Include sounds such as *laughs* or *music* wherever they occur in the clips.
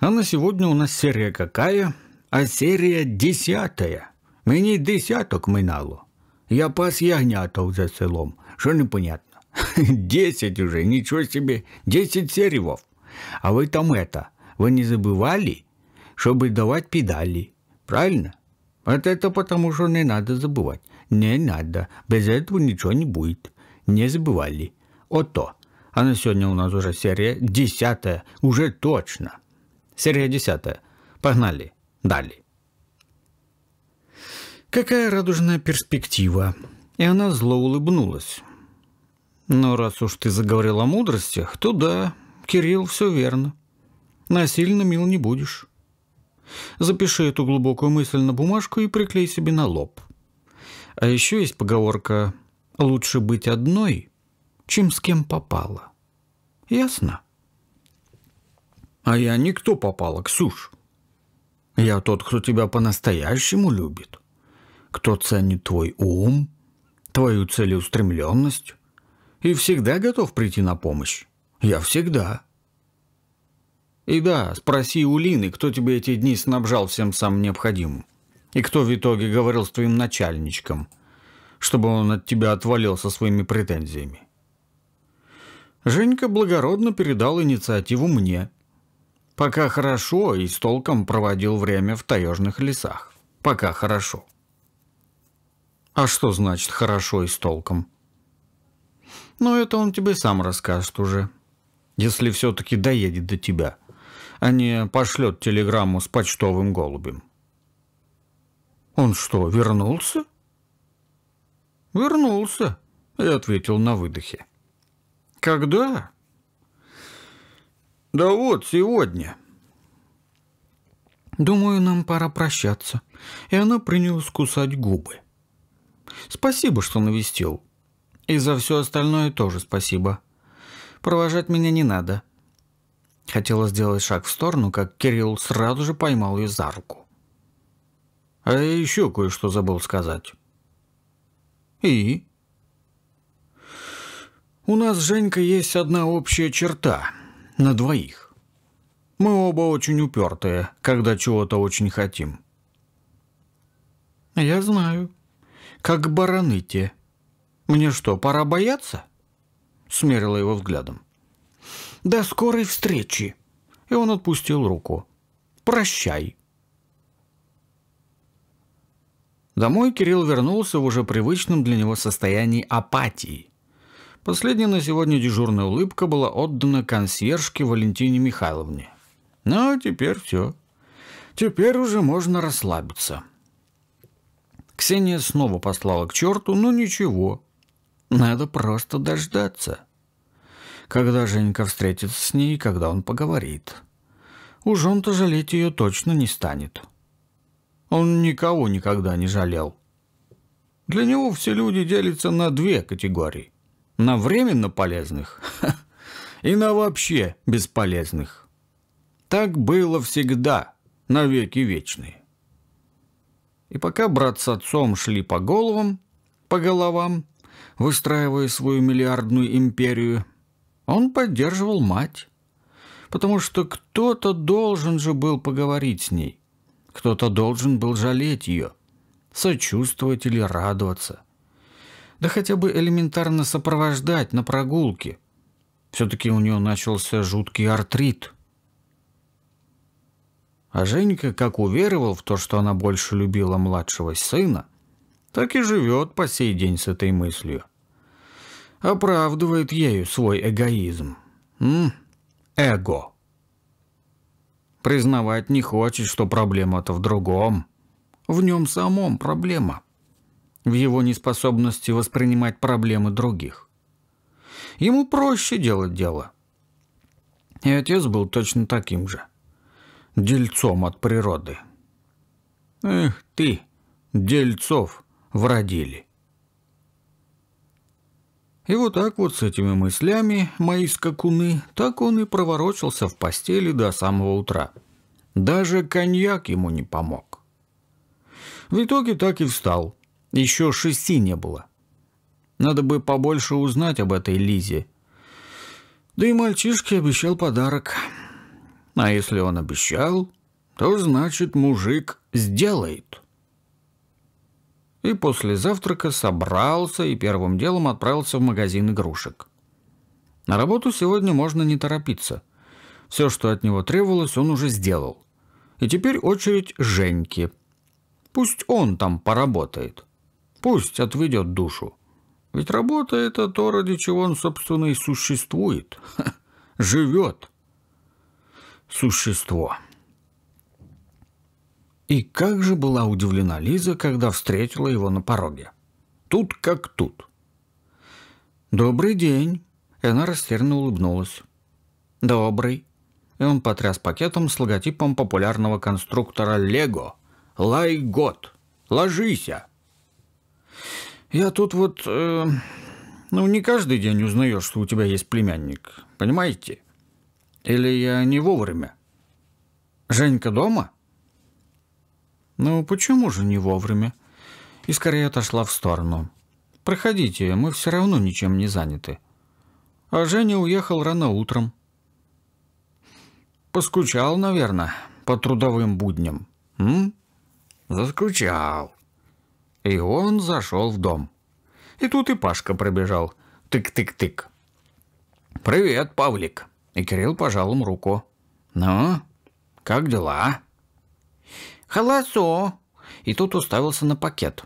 А на сегодня у нас серия какая? А серия десятая. Мені десяток минало. Я пас ягняток за селом. Що непонятно? *laughs* Десять уже, ничего себе. Десять серивов. А вы там это, вы не забывали, чтобы давать педали? Правильно? Вот это потому, что не надо забывать. Не надо. Без этого ничего не будет. Не забывали. Ото. А на сегодня у нас уже серия десятая. Уже точно. Серия десятая. Погнали. Далее. Какая радужная перспектива. И она зло улыбнулась. Но раз уж ты заговорил о мудростях, то да, Кирилл, все верно. Насильно мил не будешь. Запиши эту глубокую мысль на бумажку и приклей себе на лоб. А еще есть поговорка «лучше быть одной, чем с кем попало». Ясно? А я никто попала, Ксюш. Я тот, кто тебя по-настоящему любит, кто ценит твой ум, твою целеустремленность и всегда готов прийти на помощь. Я всегда. И да, спроси у Лины, кто тебе эти дни снабжал всем самым необходимым. И кто в итоге говорил с твоим начальничком, чтобы он от тебя отвалил со своими претензиями. Женька благородно передал инициативу мне. Пока хорошо и с толком проводил время в таежных лесах. Пока хорошо. А что значит хорошо и с толком? Ну, это он тебе сам расскажет уже. Если все-таки доедет до тебя, а не пошлет телеграмму с почтовым голубем. Он что, вернулся? Вернулся, я ответил на выдохе. Когда? Да вот, сегодня. Думаю, нам пора прощаться. И она принялась кусать губы. Спасибо, что навестил. И за все остальное тоже спасибо. Провожать меня не надо. Хотела сделать шаг в сторону, как Кирилл сразу же поймал ее за руку. А я еще кое-что забыл сказать. И? У нас с Женькой есть одна общая черта. На двоих. Мы оба очень упертые, когда чего-то очень хотим. Я знаю. Как бараны те. Мне что, пора бояться? Смерила его взглядом. До скорой встречи. И он отпустил руку. Прощай. Домой Кирилл вернулся в уже привычном для него состоянии апатии. Последняя на сегодня дежурная улыбка была отдана консьержке Валентине Михайловне. Ну, а теперь все. Теперь уже можно расслабиться. Ксения снова послала к черту, но ничего. Надо просто дождаться. Когда Женька встретится с ней, когда он поговорит. Уж он-то жалеть ее точно не станет. Он никого никогда не жалел. Для него все люди делятся на две категории на временно полезных *laughs* и на вообще бесполезных. Так было всегда, навеки вечные. И пока брат с отцом шли по головам, по головам, выстраивая свою миллиардную империю, он поддерживал мать, потому что кто-то должен же был поговорить с ней, кто-то должен был жалеть ее, сочувствовать или радоваться – да хотя бы элементарно сопровождать на прогулке. Все-таки у нее начался жуткий артрит. А Женька, как уверовал в то, что она больше любила младшего сына, так и живет по сей день с этой мыслью. Оправдывает ею свой эгоизм. М? Эго. Признавать не хочет, что проблема-то в другом. В нем самом проблема в его неспособности воспринимать проблемы других. Ему проще делать дело. И отец был точно таким же. Дельцом от природы. Эх ты, дельцов вродили. И вот так вот с этими мыслями мои скакуны, так он и проворочился в постели до самого утра. Даже коньяк ему не помог. В итоге так и встал, еще шести не было. Надо бы побольше узнать об этой Лизе. Да и мальчишке обещал подарок. А если он обещал, то значит мужик сделает. И после завтрака собрался и первым делом отправился в магазин игрушек. На работу сегодня можно не торопиться. Все, что от него требовалось, он уже сделал. И теперь очередь Женьки. Пусть он там поработает. Пусть отведет душу. Ведь работа — это то, ради чего он, собственно, и существует. *laughs* Живет. Существо. И как же была удивлена Лиза, когда встретила его на пороге. Тут как тут. «Добрый день!» И она растерянно улыбнулась. «Добрый!» И он потряс пакетом с логотипом популярного конструктора «Лего». «Лайгот! Ложися!» Я тут вот... Э, ну, не каждый день узнаешь, что у тебя есть племянник. Понимаете? Или я не вовремя? Женька дома?» «Ну, почему же не вовремя?» И скорее отошла в сторону. «Проходите, мы все равно ничем не заняты». А Женя уехал рано утром. Поскучал, наверное, по трудовым будням. М? Заскучал. И он зашел в дом. И тут и Пашка пробежал. Тык-тык-тык. «Привет, Павлик!» И Кирилл пожал ему руку. «Ну, как дела?» «Холосо!» И тут уставился на пакет.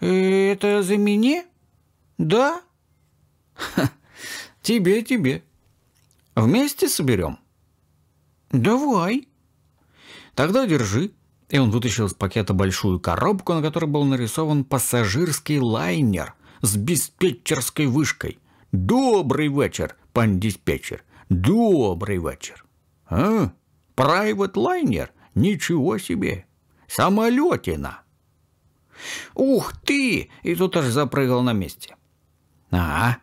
«Это за меня?» «Да?» «Тебе, тебе. Вместе соберем?» «Давай». «Тогда держи». И он вытащил из пакета большую коробку, на которой был нарисован пассажирский лайнер с диспетчерской вышкой. «Добрый вечер, пан диспетчер. Добрый вечер». «А? Private лайнер? Ничего себе! Самолетина!» «Ух ты!» И тут аж запрыгал на месте. «А,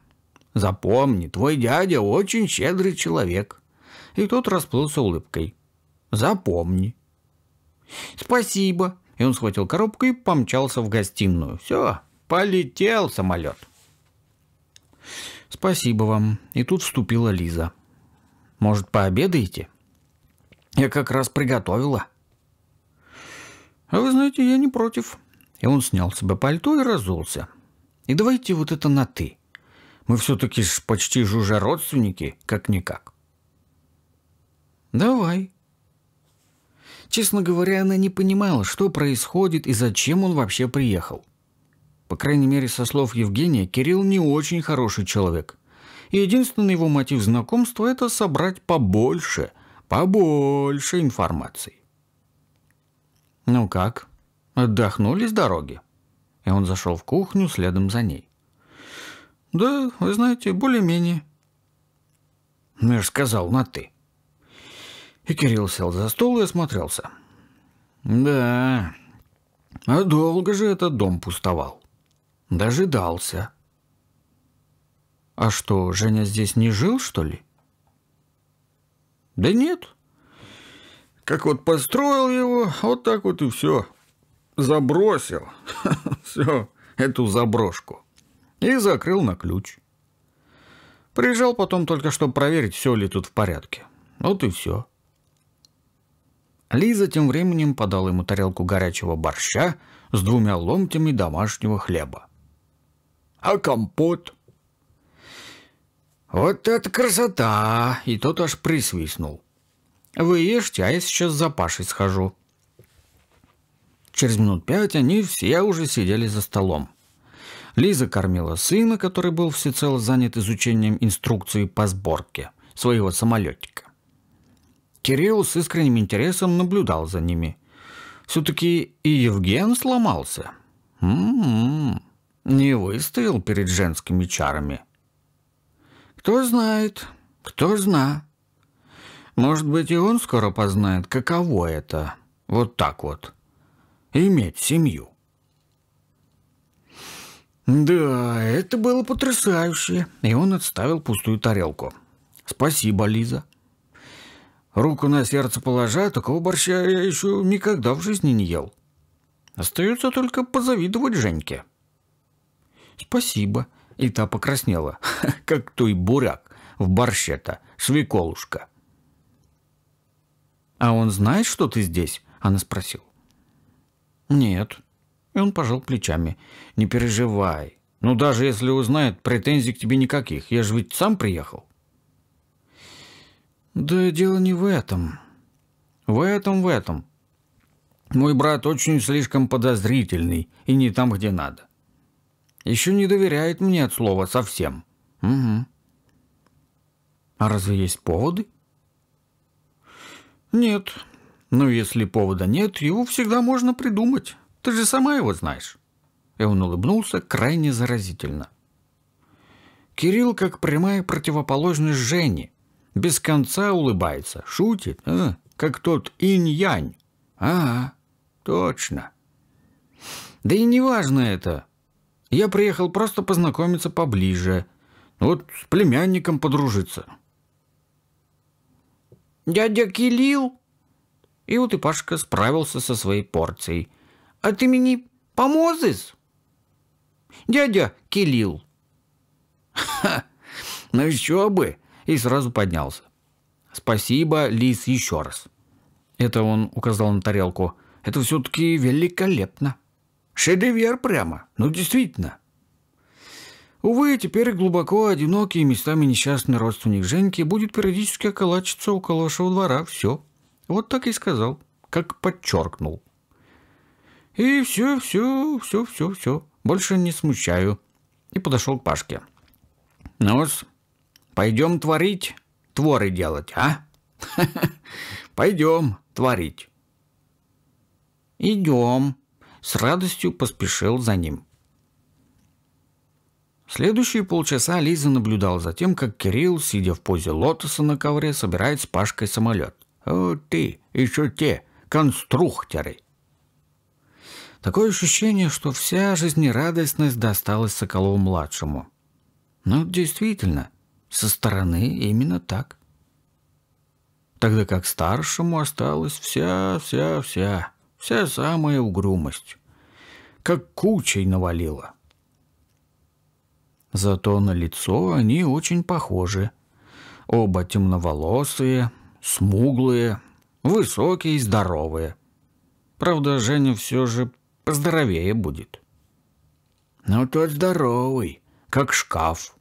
запомни, твой дядя очень щедрый человек». И тот расплылся улыбкой. «Запомни». «Спасибо». И он схватил коробку и помчался в гостиную. «Все, полетел самолет». «Спасибо вам». И тут вступила Лиза. «Может, пообедаете?» «Я как раз приготовила». «А вы знаете, я не против». И он снял себе пальто и разулся. «И давайте вот это на «ты». Мы все-таки почти жужа родственники, как-никак». «Давай», Честно говоря, она не понимала, что происходит и зачем он вообще приехал. По крайней мере, со слов Евгения, Кирилл не очень хороший человек. И единственный его мотив знакомства – это собрать побольше, побольше информации. «Ну как? Отдохнули с дороги?» И он зашел в кухню следом за ней. «Да, вы знаете, более-менее». «Ну, я же сказал, на «ты». И Кирилл сел за стол и осмотрелся. Да, а долго же этот дом пустовал. Дожидался. А что, Женя здесь не жил, что ли? Да нет. Как вот построил его, вот так вот и все. Забросил. *laughs* Все, эту заброшку. И закрыл на ключ. Приезжал потом только, чтобы проверить, все ли тут в порядке. Вот и все. Лиза тем временем подала ему тарелку горячего борща с двумя ломтями домашнего хлеба. «А компот?» «Вот это красота!» И тот аж присвистнул. «Вы ешьте, а я сейчас за Пашей схожу». Через минут пять они все уже сидели за столом. Лиза кормила сына, который был всецело занят изучением инструкции по сборке своего самолетика. Кирилл с искренним интересом наблюдал за ними. Все-таки и Евген сломался. М-м-м. Не выстоял перед женскими чарами. Кто знает, кто зна. Может быть, и он скоро познает, каково это. Вот так вот. Иметь семью. Да, это было потрясающе. И он отставил пустую тарелку. Спасибо, Лиза. Руку на сердце положа, такого борща я еще никогда в жизни не ел. Остается только позавидовать Женьке. Спасибо. И та покраснела, *laughs* как той буряк в борще-то, свеколушка. «А он знает, что ты здесь?» — она спросила. «Нет». И он пожал плечами. «Не переживай. Ну, даже если узнает, претензий к тебе никаких. Я же ведь сам приехал». «Да дело не в этом. В этом, в этом. Мой брат очень слишком подозрительный и не там, где надо. Еще не доверяет мне от слова совсем. Угу. А разве есть поводы? Нет. Но если повода нет, его всегда можно придумать. Ты же сама его знаешь. И он улыбнулся крайне заразительно. Кирилл как прямая противоположность Жене. Без конца улыбается, шутит, а? как тот инь-янь. А, точно. Да и не важно это. Я приехал просто познакомиться поближе. Вот с племянником подружиться. Дядя Кирилл? И вот и Пашка справился со своей порцией. А ты мне поможешь? Дядя Кирилл. Ха, ну еще бы. И сразу поднялся. Спасибо, Лис, еще раз. Это он указал на тарелку. Это все-таки великолепно. Шедевр прямо. Ну, действительно. Увы, теперь глубоко одинокий и местами несчастный родственник Женьки будет периодически околачиваться около вашего двора. Все. Вот так и сказал, как подчеркнул. И все, все, все, все, все. Больше не смущаю. И подошел к Пашке. ну пойдем творить, творы делать, а? *laughs* Пойдем творить. Идем. С радостью поспешил за ним. Следующие полчаса Лиза наблюдал за тем, как Кирилл, сидя в позе лотоса на ковре, собирает с Пашкой самолет. «О, ты, еще те, конструкторы!» Такое ощущение, что вся жизнерадостность досталась Соколову-младшему. Ну, действительно, со стороны именно так. Тогда как старшему осталась вся-вся-вся, вся самая угрюмость. Как кучей навалила. Зато на лицо они очень похожи. Оба темноволосые, смуглые, высокие и здоровые. Правда, Женя все же поздоровее будет. Но тот здоровый, как шкаф.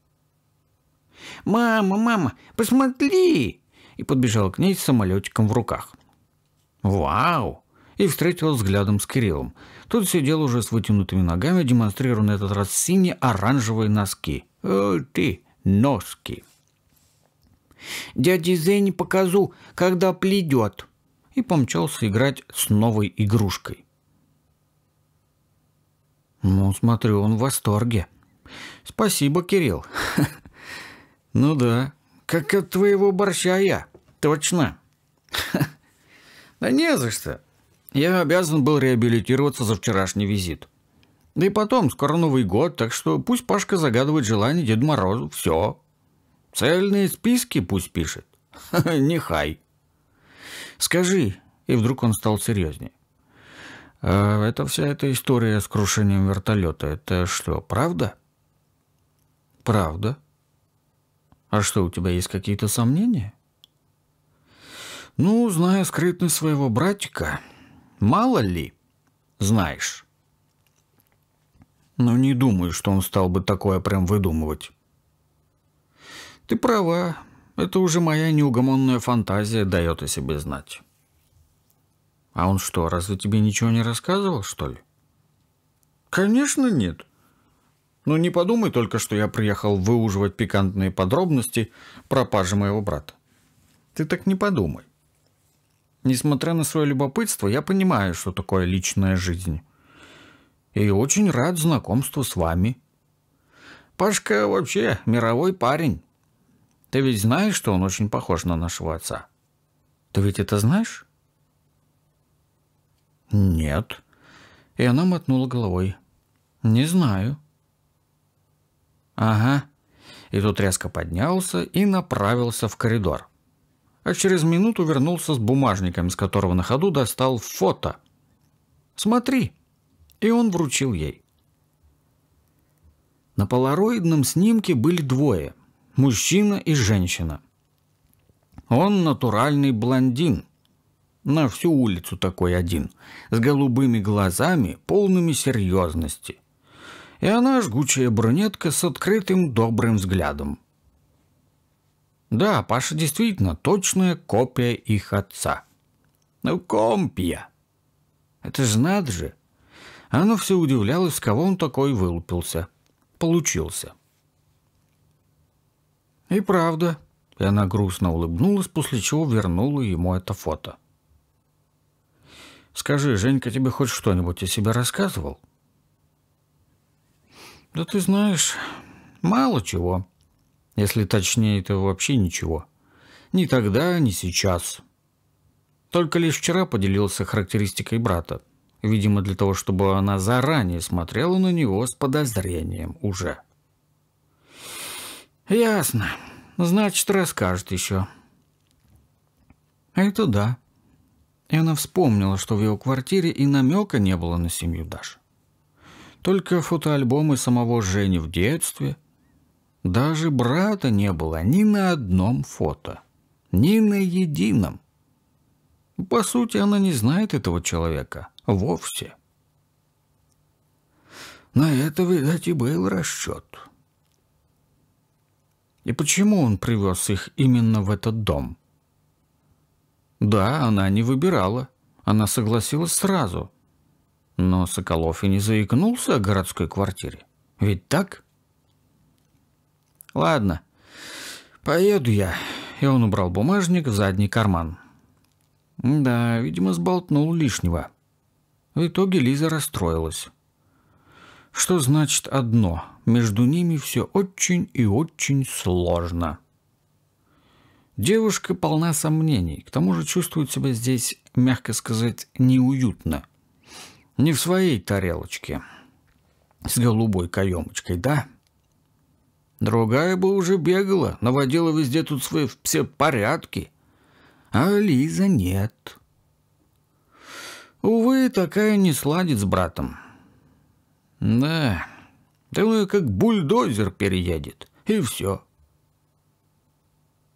«Мама, мама, посмотри!» И подбежал к ней с самолетиком в руках. «Вау!» И встретил взглядом с Кириллом – тот сидел уже с вытянутыми ногами, демонстрируя на этот раз сине-оранжевые носки. О, ты, носки. Дяде Зене покажу, когда пледет. И помчался играть с новой игрушкой. Ну, смотрю, он в восторге. Спасибо, Кирилл. *laughs* Ну да, как от твоего борща я. Точно. *laughs* Да не за что. Я обязан был реабилитироваться за вчерашний визит. Да и потом, скоро Новый год, так что пусть Пашка загадывает желание Деду Морозу. Все. Цельные списки пусть пишет. *laughs* Нехай. Скажи, и вдруг он стал серьезнее. А это вся эта история с крушением вертолета, это что, правда? Правда. А что, у тебя есть какие-то сомнения? Ну, зная скрытность своего братика, Мало ли, знаешь. Но не думаю, что он стал бы такое прям выдумывать. Ты права, это уже моя неугомонная фантазия дает о себе знать. А он что, разве тебе ничего не рассказывал, что ли? Конечно, нет. Но не подумай только, что я приехал выуживать пикантные подробности пропажи моего брата. Ты так не подумай. Несмотря на свое любопытство, я понимаю, что такое личная жизнь. И очень рад знакомству с вами. Пашка вообще мировой парень. Ты ведь знаешь, что он очень похож на нашего отца? Ты ведь это знаешь? Нет. И она мотнула головой. Не знаю. Ага. И тут резко поднялся и направился в коридор а через минуту вернулся с бумажником, из которого на ходу достал фото. «Смотри!» И он вручил ей. На полароидном снимке были двое – мужчина и женщина. Он натуральный блондин. На всю улицу такой один, с голубыми глазами, полными серьезности. И она жгучая брюнетка с открытым добрым взглядом. Да, Паша действительно точная копия их отца. Ну, компия. Это же надо же. Она все удивлялась, с кого он такой вылупился. Получился. И правда. И она грустно улыбнулась, после чего вернула ему это фото. «Скажи, Женька тебе хоть что-нибудь о себе рассказывал?» «Да ты знаешь, мало чего. Если точнее, это вообще ничего. Ни тогда, ни сейчас. Только лишь вчера поделился характеристикой брата. Видимо, для того, чтобы она заранее смотрела на него с подозрением уже. «Ясно. Значит, расскажет еще». «Это да». И она вспомнила, что в его квартире и намека не было на семью Даши. Только фотоальбомы самого Жени в детстве. Даже брата не было ни на одном фото. Ни на едином. По сути, она не знает этого человека. Вовсе. На это, видать, и был расчет. И почему он привез их именно в этот дом? Да, она не выбирала. Она согласилась сразу. Но Соколов и не заикнулся о городской квартире. Ведь так? Ладно, поеду я. И он убрал бумажник в задний карман. Да, видимо, сболтнул лишнего. В итоге Лиза расстроилась. Что значит одно? Между ними все очень и очень сложно. Девушка полна сомнений, к тому же чувствует себя здесь, мягко сказать, неуютно. Не в своей тарелочке. С голубой каемочкой, да? Другая бы уже бегала, наводила везде тут свои все порядки. А Лиза нет. Увы, такая не сладит с братом. Да, думаю, как бульдозер переедет, и все.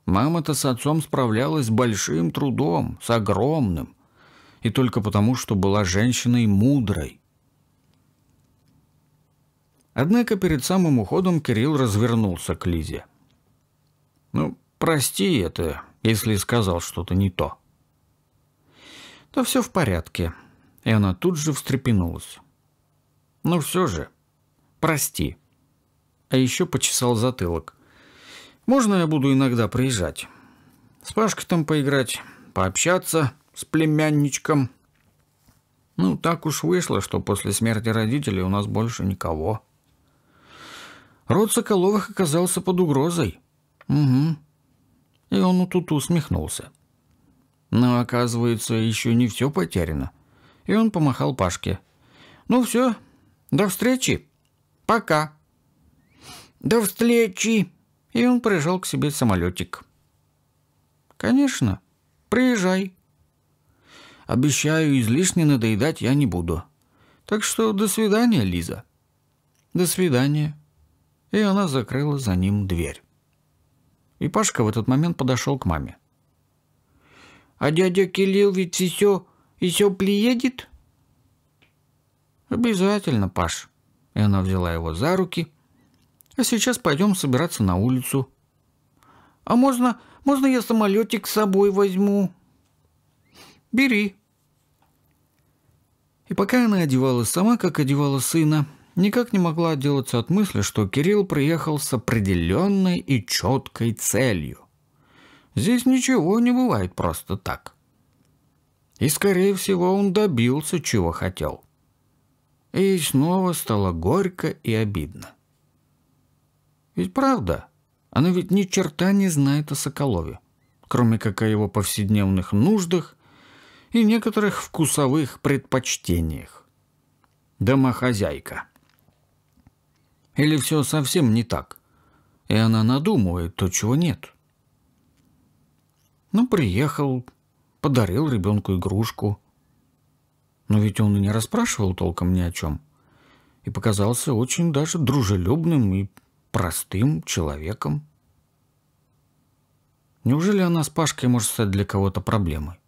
Мама-то с отцом справлялась с большим трудом, с огромным, и только потому, что была женщиной мудрой. Однако перед самым уходом Кирилл развернулся к Лизе. «Ну, прости это, если сказал что-то не то» то все в порядке. И она тут же встрепенулась. Ну все же, прости. А еще почесал затылок. Можно я буду иногда приезжать? С Пашкой там поиграть, пообщаться с племянничком. Ну, так уж вышло, что после смерти родителей у нас больше никого. Род Соколовых оказался под угрозой. Угу. И он тут усмехнулся. Но, оказывается, еще не все потеряно. И он помахал Пашке. «Ну все, до встречи. Пока». «До встречи!» И он приезжал к себе самолетик. «Конечно, приезжай. Обещаю, излишне надоедать я не буду. Так что до свидания, Лиза». «До свидания». И она закрыла за ним дверь. И Пашка в этот момент подошел к маме. А дядя Кирилл ведь еще, еще приедет? Обязательно, Паш. И она взяла его за руки. А сейчас пойдем собираться на улицу. А можно, можно я самолетик с собой возьму? Бери. И пока она одевалась сама, как одевала сына, никак не могла отделаться от мысли, что Кирилл приехал с определенной и четкой целью. Здесь ничего не бывает просто так. И, скорее всего, он добился, чего хотел. И снова стало горько и обидно. Ведь правда, она ведь ни черта не знает о Соколове, кроме как о его повседневных нуждах и некоторых вкусовых предпочтениях. Домохозяйка. Или все совсем не так, и она надумывает то, чего нет. Ну, приехал, подарил ребенку игрушку. Но ведь он и не расспрашивал толком ни о чем. И показался очень даже дружелюбным и простым человеком. Неужели она с Пашкой может стать для кого-то проблемой?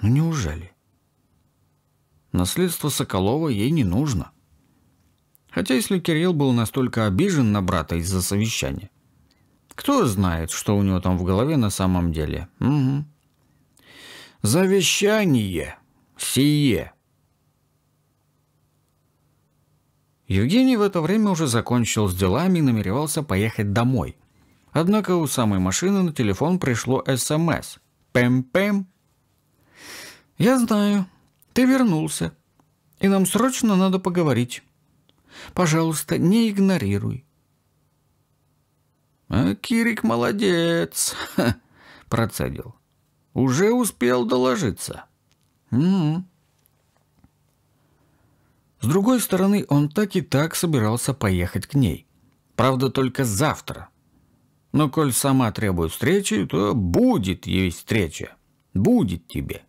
Ну неужели? Наследство Соколова ей не нужно. Хотя если Кирилл был настолько обижен на брата из-за совещания, кто знает, что у него там в голове на самом деле. Угу. Завещание сие. Евгений в это время уже закончил с делами и намеревался поехать домой. Однако у самой машины на телефон пришло СМС. Пэм-пэм. «Я знаю. Ты вернулся. И нам срочно надо поговорить. Пожалуйста, не игнорируй. А Кирик молодец, *laughs* процедил. Уже успел доложиться. Угу. С другой стороны, он так и так собирался поехать к ней. Правда, только завтра. Но коль сама требует встречи, то будет ей встреча. Будет тебе.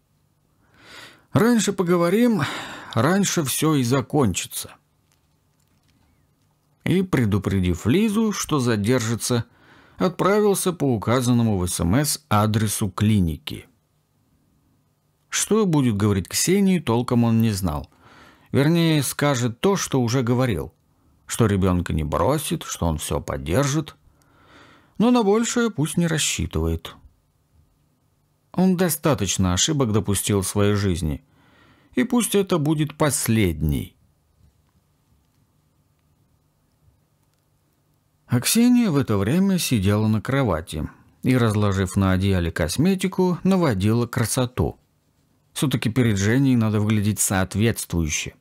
Раньше поговорим, раньше все и закончится и, предупредив Лизу, что задержится, отправился по указанному в СМС адресу клиники. Что будет говорить Ксении, толком он не знал. Вернее, скажет то, что уже говорил. Что ребенка не бросит, что он все поддержит. Но на большее пусть не рассчитывает. Он достаточно ошибок допустил в своей жизни. И пусть это будет последний. А Ксения в это время сидела на кровати и, разложив на одеяле косметику, наводила красоту. Все-таки перед Женей надо выглядеть соответствующе.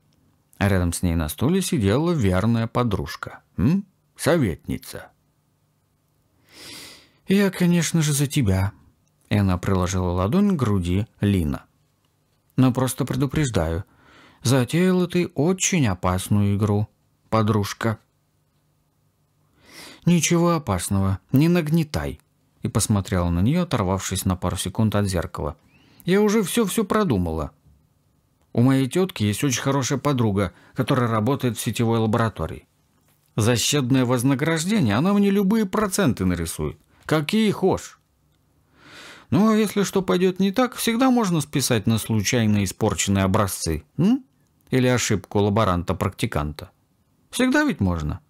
А рядом с ней на стуле сидела верная подружка. М? Советница. «Я, конечно же, за тебя», и она приложила ладонь к груди Лина. «Но просто предупреждаю, затеяла ты очень опасную игру, подружка». «Ничего опасного, не нагнетай», и посмотрела на нее, оторвавшись на пару секунд от зеркала. «Я уже все-все продумала. У моей тетки есть очень хорошая подруга, которая работает в сетевой лаборатории. За щедное вознаграждение она мне любые проценты нарисует. Какие хошь. Ну, а если что пойдет не так, всегда можно списать на случайно испорченные образцы. М? Или ошибку лаборанта-практиканта. Всегда ведь можно.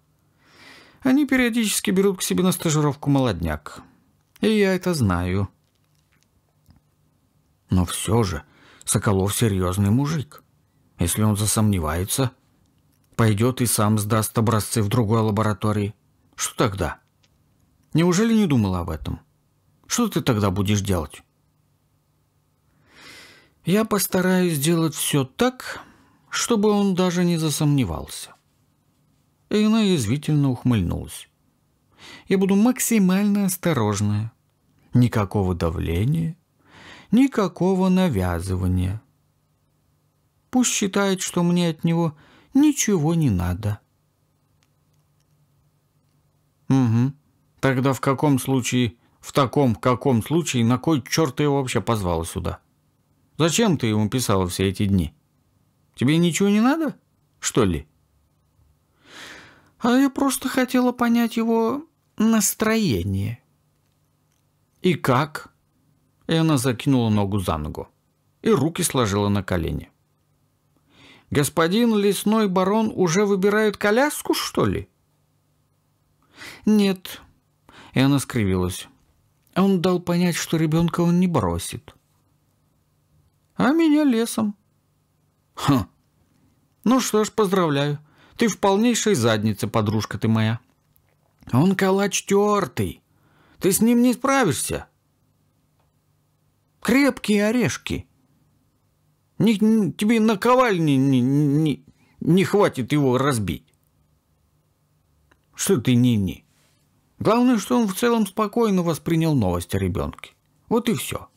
Они периодически берут к себе на стажировку молодняк. И я это знаю. Но все же Соколов серьезный мужик. Если он засомневается, пойдет и сам сдаст образцы в другой лаборатории. Что тогда? Неужели не думал об этом? Что ты тогда будешь делать? Я постараюсь сделать все так, чтобы он даже не засомневался. И она язвительно ухмыльнулась. «Я буду максимально осторожная. Никакого давления, никакого навязывания. Пусть считает, что мне от него ничего не надо». «Угу. Тогда в каком случае, в таком каком случае, на кой черт ты его вообще позвала сюда? Зачем ты ему писала все эти дни? Тебе ничего не надо, что ли?» а я просто хотела понять его настроение. И как? И она закинула ногу за ногу и руки сложила на колени. Господин лесной барон уже выбирает коляску, что ли? Нет. И она скривилась. Он дал понять, что ребенка он не бросит. А меня лесом. Хм. Ну что ж, поздравляю. Ты в полнейшей заднице, подружка ты моя. Он калач тертый. Ты с ним не справишься. Крепкие орешки. Не, не, тебе наковальни не, не, не хватит его разбить. Что ты не-не? Главное, что он в целом спокойно воспринял новость о ребенке. Вот и все.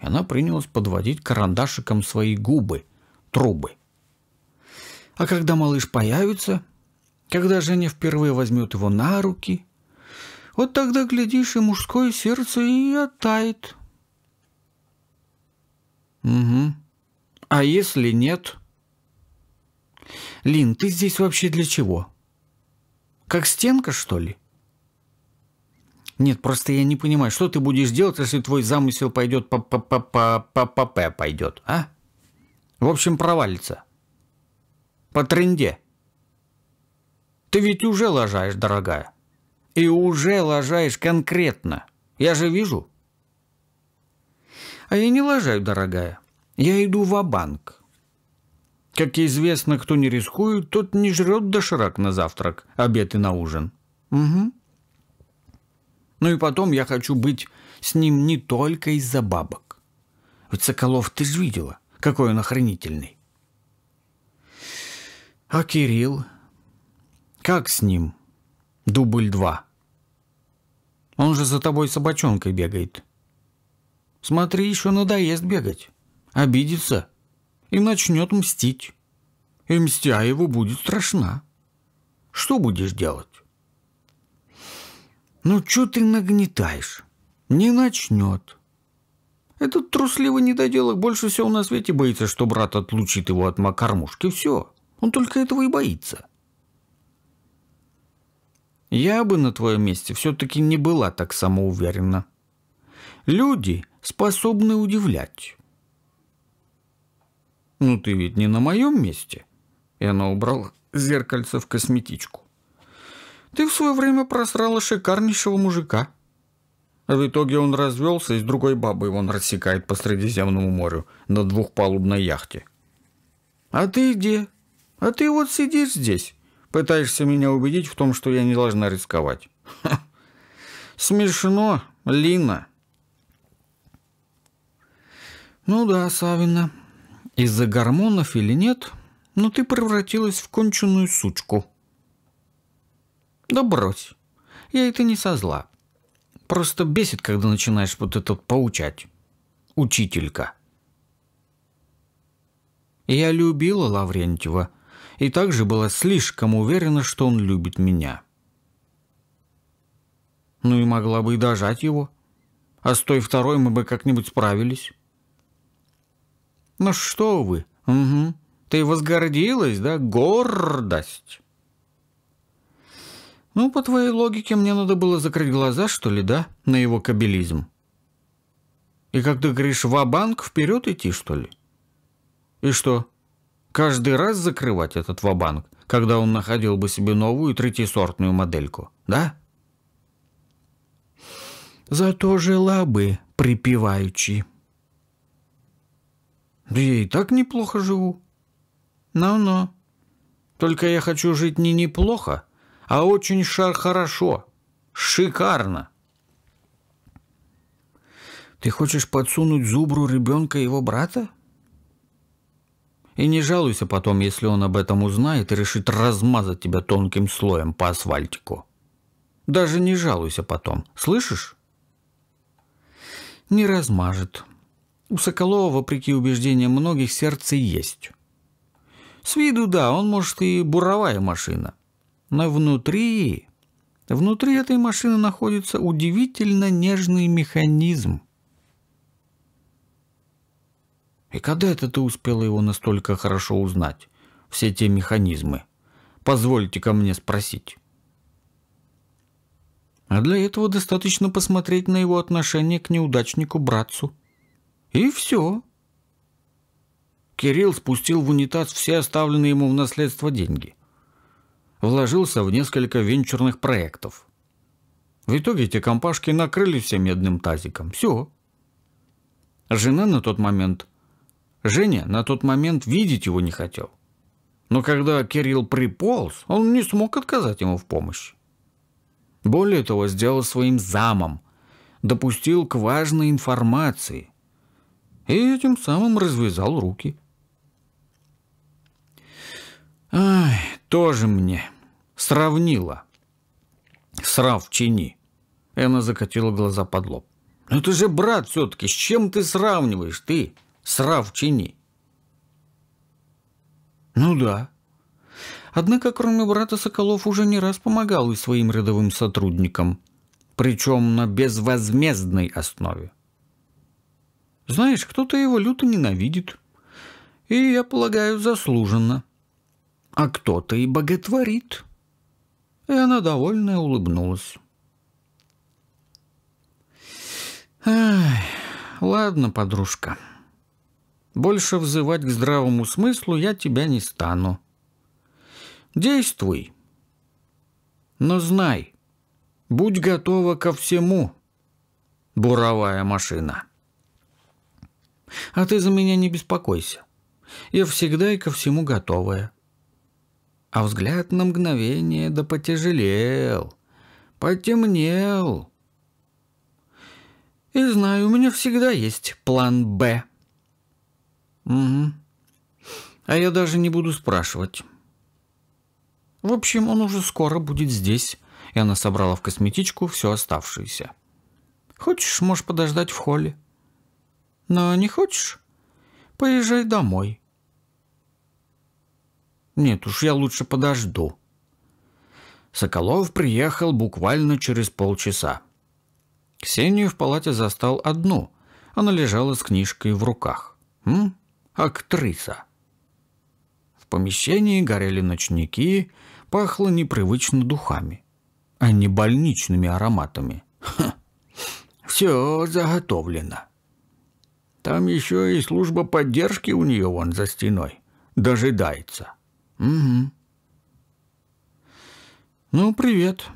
И она принялась подводить карандашиком свои губы, трубы. А когда малыш появится, когда Женя впервые возьмет его на руки, вот тогда, глядишь, и мужское сердце и оттает. Угу. А если нет? Лин, ты здесь вообще для чего? Как стенка, что ли? Нет, просто я не понимаю, что ты будешь делать, если твой замысел пойдет по по по по по по п пойдет, а? В общем, провалится. По тренде. Ты ведь уже лажаешь, дорогая. И уже лажаешь конкретно. Я же вижу. А я не лажаю, дорогая. Я иду в банк Как известно, кто не рискует, тот не жрет доширак на завтрак, обед и на ужин. Угу. Ну и потом я хочу быть с ним не только из-за бабок. Ведь Соколов, ты же видела, какой он охранительный. А Кирилл? Как с ним? Дубль два. Он же за тобой собачонкой бегает. Смотри, еще надоест бегать. Обидится и начнет мстить. И мстя его будет страшна. Что будешь делать? Ну, что ты нагнетаешь? Не начнет. Этот трусливый недоделок больше всего на свете боится, что брат отлучит его от макармушки. Все. Он только этого и боится. Я бы на твоем месте все-таки не была так самоуверена. Люди способны удивлять. Ну, ты ведь не на моем месте. И она убрала зеркальце в косметичку. Ты в свое время просрала шикарнейшего мужика. А в итоге он развелся и с другой бабой он рассекает по Средиземному морю на двухпалубной яхте. А ты где? А ты вот сидишь здесь, пытаешься меня убедить в том, что я не должна рисковать. Ха. Смешно, Лина. Ну да, Савина, из-за гормонов или нет, но ты превратилась в конченую сучку. Да брось, я это не со зла. Просто бесит, когда начинаешь вот это поучать. Учителька. Я любила Лаврентьева и также была слишком уверена, что он любит меня. Ну и могла бы и дожать его. А с той второй мы бы как-нибудь справились. Ну что вы, угу. Ты возгордилась, да? Гордость. Ну, по твоей логике, мне надо было закрыть глаза, что ли, да, на его кабелизм. И как ты говоришь, в банк вперед идти, что ли? И что, каждый раз закрывать этот ва-банк, когда он находил бы себе новую третьесортную модельку, да? Зато жила бы припеваючи. Да я и так неплохо живу. Ну-ну. Только я хочу жить не неплохо, а очень шар хорошо. Шикарно. Ты хочешь подсунуть зубру ребенка его брата? И не жалуйся потом, если он об этом узнает и решит размазать тебя тонким слоем по асфальтику. Даже не жалуйся потом, слышишь? Не размажет. У Соколова, вопреки убеждениям многих, сердце есть. С виду, да, он, может, и буровая машина. Но внутри... Внутри этой машины находится удивительно нежный механизм. И когда это ты успела его настолько хорошо узнать? Все те механизмы. позвольте ко мне спросить. А для этого достаточно посмотреть на его отношение к неудачнику-братцу. И все. Кирилл спустил в унитаз все оставленные ему в наследство деньги. Вложился в несколько венчурных проектов. В итоге эти компашки накрыли все медным тазиком. Все. Жена на тот момент Женя на тот момент видеть его не хотел. Но когда Кирилл приполз, он не смог отказать ему в помощи. Более того, сделал своим замом, допустил к важной информации и этим самым развязал руки. Ай, тоже мне сравнила. Срав чини. Эна закатила глаза под лоб. Ну ты же брат все-таки, с чем ты сравниваешь, ты? срав чини. Ну да. Однако, кроме брата Соколов уже не раз помогал и своим рядовым сотрудникам, причем на безвозмездной основе. Знаешь, кто-то его люто ненавидит, и, я полагаю, заслуженно. А кто-то и боготворит. И она довольно улыбнулась. Ай, ладно, подружка. Больше взывать к здравому смыслу я тебя не стану. Действуй. Но знай, будь готова ко всему, буровая машина. А ты за меня не беспокойся. Я всегда и ко всему готовая. А взгляд на мгновение да потяжелел, потемнел. И знаю, у меня всегда есть план «Б». Угу. А я даже не буду спрашивать. В общем, он уже скоро будет здесь. И она собрала в косметичку все оставшееся. Хочешь, можешь подождать в холле. Но не хочешь? Поезжай домой. Нет уж, я лучше подожду. Соколов приехал буквально через полчаса. Ксению в палате застал одну. Она лежала с книжкой в руках. М? Актриса. В помещении горели ночники, пахло непривычно духами, а не больничными ароматами. Ха. Все заготовлено. Там еще и служба поддержки у нее вон за стеной. Дожидается. Угу. Ну, привет.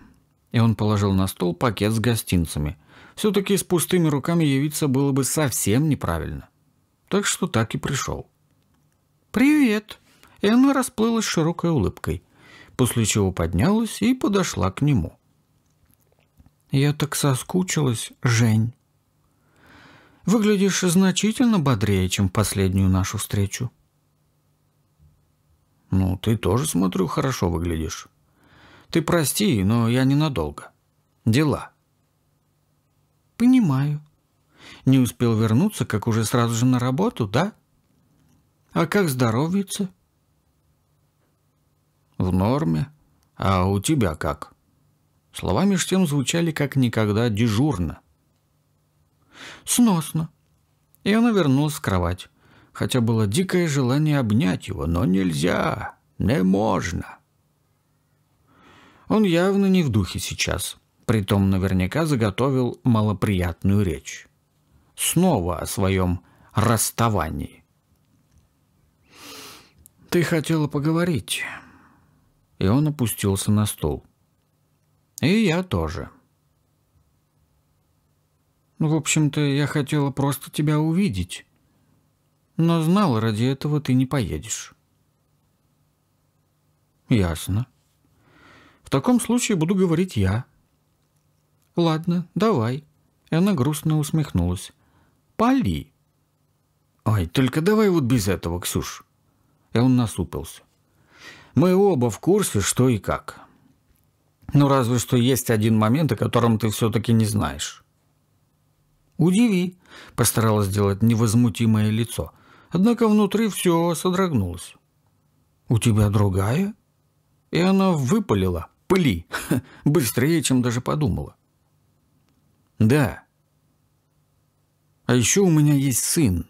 И он положил на стол пакет с гостинцами. Все-таки с пустыми руками явиться было бы совсем неправильно. Так что так и пришел. «Привет!» И она расплылась широкой улыбкой, после чего поднялась и подошла к нему. «Я так соскучилась, Жень. Выглядишь значительно бодрее, чем последнюю нашу встречу». «Ну, ты тоже, смотрю, хорошо выглядишь. Ты прости, но я ненадолго. Дела». «Понимаю. Не успел вернуться, как уже сразу же на работу, да? А как здоровьется?» «В норме. А у тебя как?» Слова меж тем звучали как никогда дежурно. «Сносно». И она вернулась в кровать, хотя было дикое желание обнять его, но нельзя, не можно. Он явно не в духе сейчас, притом наверняка заготовил малоприятную речь. Снова о своем расставании. «Ты хотела поговорить». И он опустился на стол. И я тоже. Ну, в общем-то, я хотела просто тебя увидеть. Но знал, ради этого ты не поедешь. Ясно. В таком случае буду говорить я. Ладно, давай. И она грустно усмехнулась. Пали. Ой, только давай вот без этого, Ксюш. И он насупился. Мы оба в курсе, что и как. Ну, разве что есть один момент, о котором ты все-таки не знаешь. «Удиви», — постаралась сделать невозмутимое лицо. Однако внутри все содрогнулось. «У тебя другая?» И она выпалила пыли, *laughs* быстрее, чем даже подумала. «Да. А еще у меня есть сын».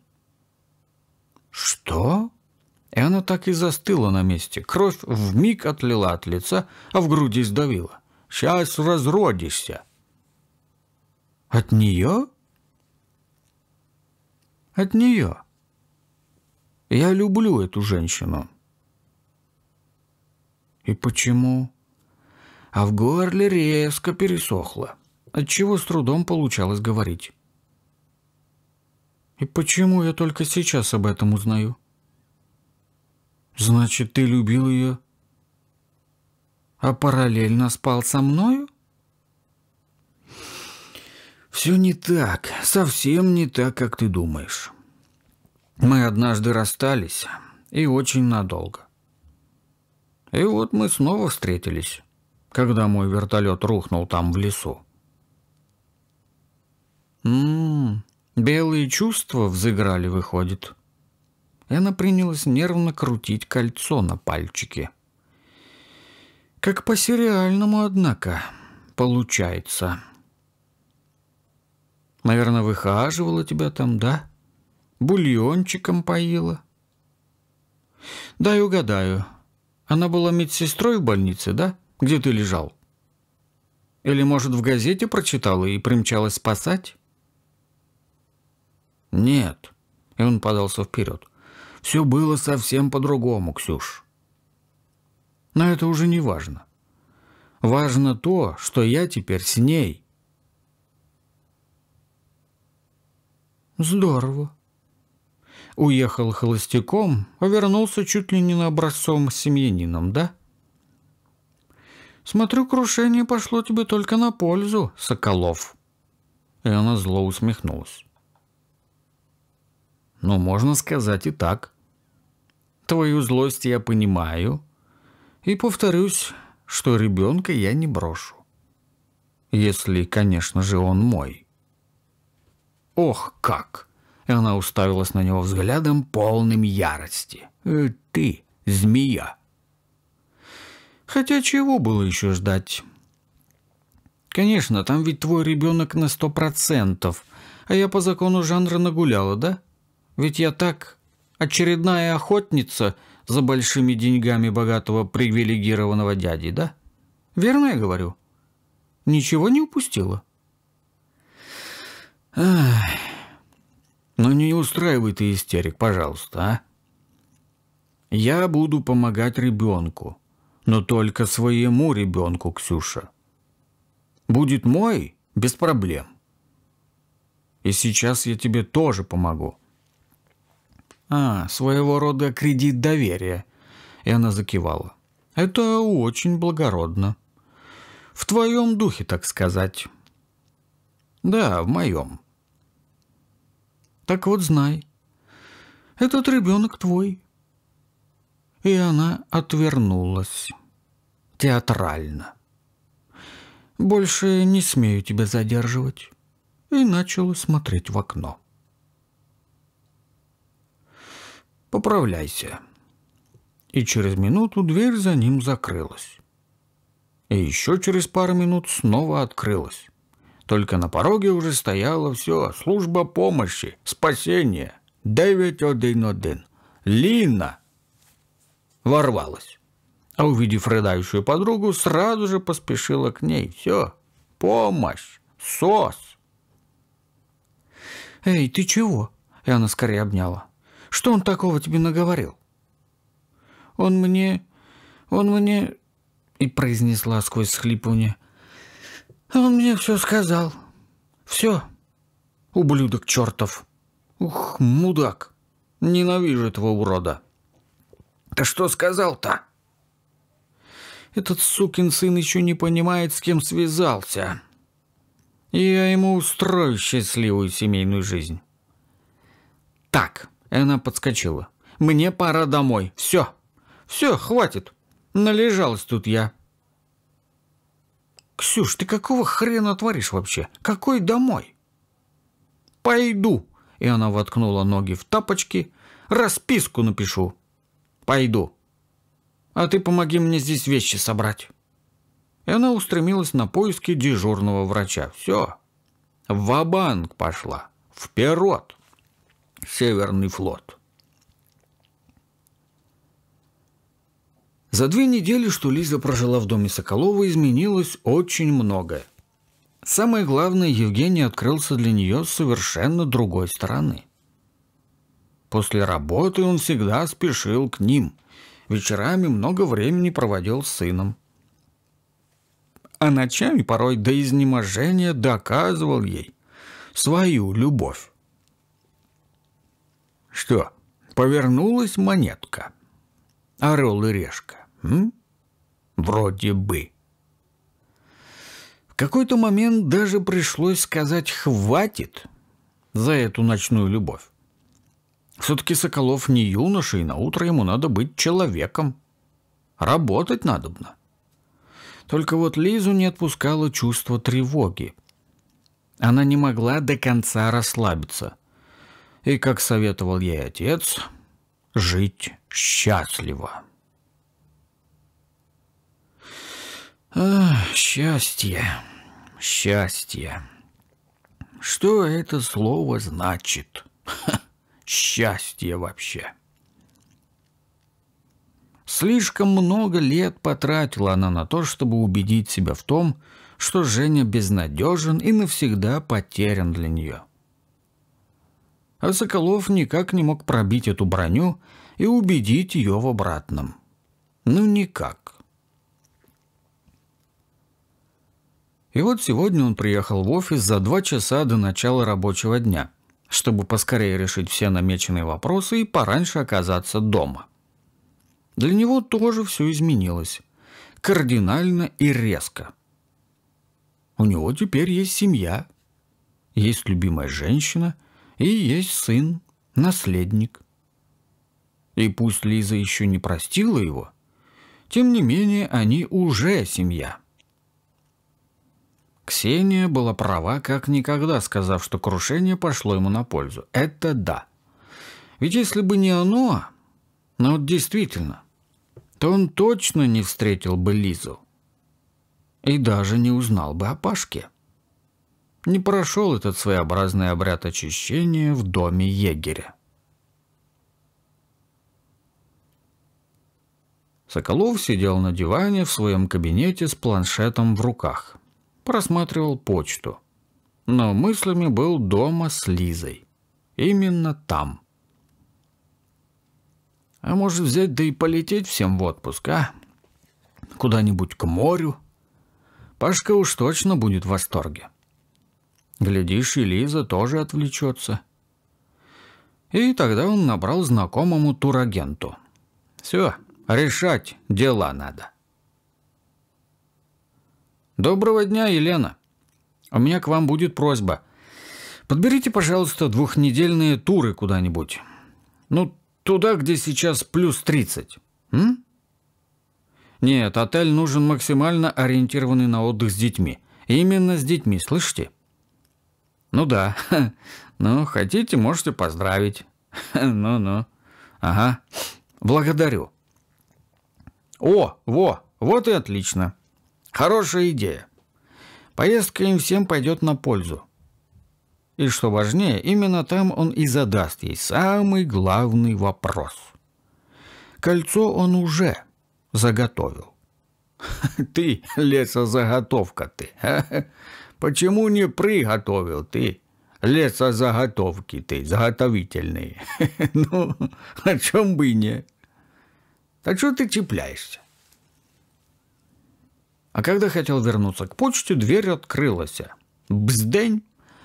«Что?» И она так и застыла на месте. Кровь вмиг отлила от лица, а в груди сдавила. «Сейчас разродишься». «От нее?» «От нее. Я люблю эту женщину». «И почему?» А в горле резко пересохло, отчего с трудом получалось говорить. «И почему я только сейчас об этом узнаю?» Значит, ты любил ее, а параллельно спал со мною? Все не так, совсем не так, как ты думаешь. Мы однажды расстались, и очень надолго. И вот мы снова встретились, когда мой вертолет рухнул там в лесу. Ммм, белые чувства взыграли, выходит. И она принялась нервно крутить кольцо на пальчике. Как по сериальному, однако, получается. Наверное, выхаживала тебя там, да? Бульончиком поила. Дай угадаю. Она была медсестрой в больнице, да? Где ты лежал? Или, может, в газете прочитала и примчалась спасать? Нет. И он подался вперед. Все было совсем по-другому, Ксюш. Но это уже не важно. Важно то, что я теперь с ней. Здорово. Уехал холостяком, а вернулся чуть ли не на образцовым семьянином, да? Смотрю, крушение пошло тебе только на пользу, Соколов. И она зло усмехнулась. Ну, можно сказать и так. Твою злость я понимаю. И повторюсь, что ребенка я не брошу. Если, конечно же, он мой. Ох, как! И она уставилась на него взглядом, полным ярости. «Э, «Ты, змея!» Хотя чего было еще ждать? Конечно, там ведь твой ребенок на сто процентов, а я по закону жанра нагуляла, да? Ведь я так, очередная охотница за большими деньгами богатого привилегированного дяди, да? Верно я говорю? Ничего не упустила? Ах, ну не устраивай ты истерик, пожалуйста, а? Я буду помогать ребенку но только своему ребенку, Ксюша. Будет мой – без проблем. И сейчас я тебе тоже помогу. А, своего рода кредит доверия. И она закивала. Это очень благородно. В твоем духе, так сказать. Да, в моем. Так вот знай, этот ребенок твой и она отвернулась. Театрально. «Больше не смею тебя задерживать» и начала смотреть в окно. «Поправляйся». И через минуту дверь за ним закрылась. И еще через пару минут снова открылась. Только на пороге уже стояла все, служба помощи, спасения. 911. Лина ворвалась. А увидев рыдающую подругу, сразу же поспешила к ней. Все, помощь, сос. «Эй, ты чего?» И она скорее обняла. «Что он такого тебе наговорил?» «Он мне... он мне...» И произнесла сквозь схлипывание. «Он мне все сказал. Все. Ублюдок чертов. Ух, мудак. Ненавижу этого урода». «Ты что сказал-то?» «Этот сукин сын еще не понимает, с кем связался. И я ему устрою счастливую семейную жизнь». «Так», — она подскочила, — «мне пора домой. Все, все, хватит. Належалась тут я». «Ксюш, ты какого хрена творишь вообще? Какой домой?» «Пойду», — и она воткнула ноги в тапочки, — «расписку напишу». Пойду. А ты помоги мне здесь вещи собрать. И она устремилась на поиски дежурного врача. Все. В-банк пошла. Вперед. Северный флот. За две недели, что Лиза прожила в доме Соколова, изменилось очень многое. Самое главное, Евгений открылся для нее с совершенно другой стороны – После работы он всегда спешил к ним. Вечерами много времени проводил с сыном. А ночами порой до изнеможения доказывал ей свою любовь. Что, повернулась монетка? Орел и решка. М? Вроде бы. В какой-то момент даже пришлось сказать «хватит» за эту ночную любовь. Все-таки Соколов не юноша, и на утро ему надо быть человеком. Работать надобно. Только вот Лизу не отпускало чувство тревоги. Она не могла до конца расслабиться. И, как советовал ей отец, жить счастливо. Ах, счастье, счастье. Что это слово значит? Ха счастье вообще. Слишком много лет потратила она на то, чтобы убедить себя в том, что Женя безнадежен и навсегда потерян для нее. а Соколов никак не мог пробить эту броню и убедить ее в обратном. Ну, никак. И вот сегодня он приехал в офис за два часа до начала рабочего дня, чтобы поскорее решить все намеченные вопросы и пораньше оказаться дома. Для него тоже все изменилось. Кардинально и резко. У него теперь есть семья, есть любимая женщина и есть сын, наследник. И пусть Лиза еще не простила его, тем не менее они уже семья. Ксения была права как никогда, сказав, что крушение пошло ему на пользу. Это да. Ведь если бы не оно, ну вот действительно, то он точно не встретил бы Лизу. И даже не узнал бы о Пашке. Не прошел этот своеобразный обряд очищения в доме егеря. Соколов сидел на диване в своем кабинете с планшетом в руках – просматривал почту. Но мыслями был дома с Лизой. Именно там. А может взять да и полететь всем в отпуск, а? Куда-нибудь к морю? Пашка уж точно будет в восторге. Глядишь, и Лиза тоже отвлечется. И тогда он набрал знакомому турагенту. Все, решать дела надо. «Доброго дня, Елена. У меня к вам будет просьба. Подберите, пожалуйста, двухнедельные туры куда-нибудь. Ну, туда, где сейчас плюс 30. М? Нет, отель нужен максимально ориентированный на отдых с детьми. Именно с детьми, слышите? Ну да. *laughs* Ну, хотите, можете поздравить. Ну-ну. *laughs* Ага. Благодарю. О, во, вот и отлично. Хорошая идея. Поездка им всем пойдет на пользу. И что важнее, именно там он и задаст ей самый главный вопрос. Кольцо он уже заготовил. *laughs* Ты, лесозаготовка ты. Почему не приготовил ты? Лесозаготовки ты, заготовительные. *laughs* Ну, о чем бы и не. Так что ты цепляешься? А когда хотел вернуться к почте, дверь открылась. Бздень!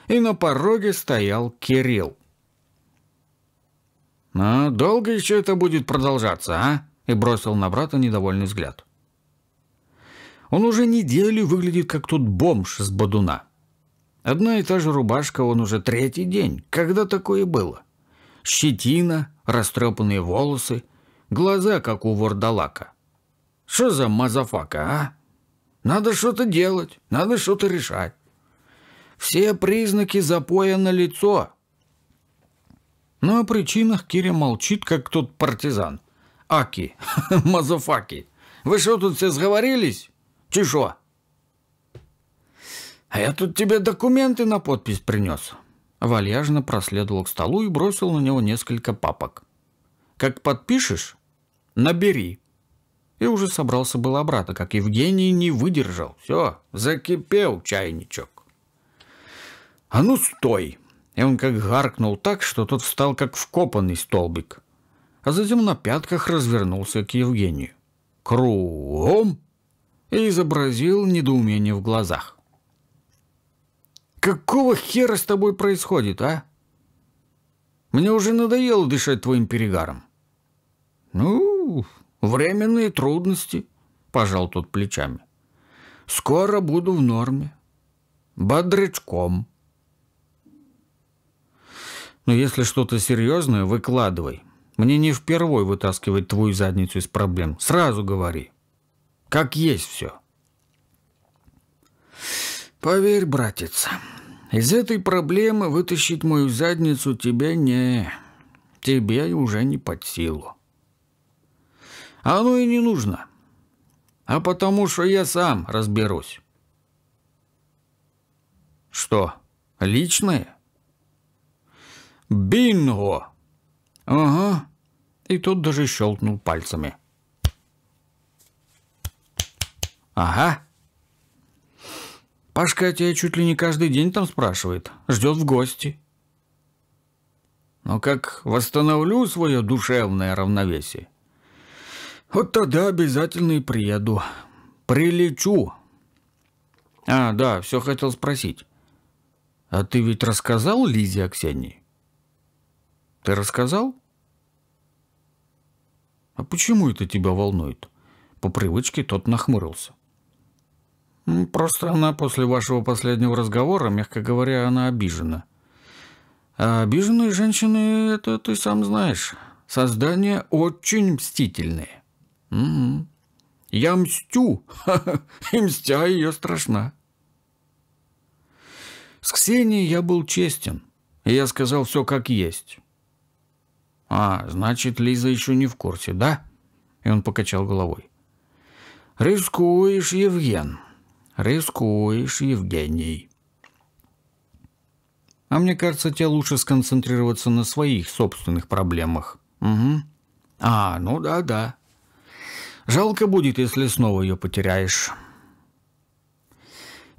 И на пороге стоял Кирилл. «А долго еще это будет продолжаться, а?» И бросил на брата недовольный взгляд. Он уже неделю выглядит как тот бомж с бодуна. Одна и та же рубашка он уже третий день. Когда такое было? Щетина, растрепанные волосы, глаза, как у вурдалака. Что за мазафака, а? Надо что-то делать, надо что-то решать. Все признаки запоя налицо. Но о причинах Киря молчит, как тот партизан. Аки, *laughs* мазафаки, вы что тут все сговорились? Чешо? А я тут тебе документы на подпись принес. Вальяжно проследовал к столу и бросил на него несколько папок. Как подпишешь, набери и уже собрался был обратно, как Евгений не выдержал. Все, закипел чайничок. «А ну, стой!» И он как гаркнул так, что тот встал как вкопанный столбик. А затем на пятках развернулся к Евгению. Кругом! И изобразил недоумение в глазах. «Какого хера с тобой происходит, а? Мне уже надоело дышать твоим перегаром». «Ну, Временные трудности, пожал тот плечами. Скоро буду в норме. Бодрячком. Но если что-то серьезное, выкладывай. Мне не впервой вытаскивать твою задницу из проблем. Сразу говори. Как есть все. Поверь, братец, из этой проблемы вытащить мою задницу тебе не... Тебе уже не под силу. А оно и не нужно. А потому что я сам разберусь. Что, личное? Бинго! Ага. И тут даже щелкнул пальцами. Ага. Пашка тебя чуть ли не каждый день там спрашивает. Ждет в гости. Но как восстановлю свое душевное равновесие, вот тогда обязательно и приеду. Прилечу. А, да, все хотел спросить. А ты ведь рассказал Лизе о? Ты рассказал? А почему это тебя волнует? По привычке тот нахмурился. Просто она после вашего последнего разговора, мягко говоря, она обижена. А обиженные женщины, это ты сам знаешь, создания очень мстительные. Угу. Я мстю, *laughs* и мстя ее страшна. С Ксенией я был честен, и я сказал все как есть. А, значит, Лиза еще не в курсе, да? И он покачал головой. Рискуешь, Евген, рискуешь, Евгений. А мне кажется, тебе лучше сконцентрироваться на своих собственных проблемах. Угу. А, ну да-да. Жалко будет, если снова ее потеряешь.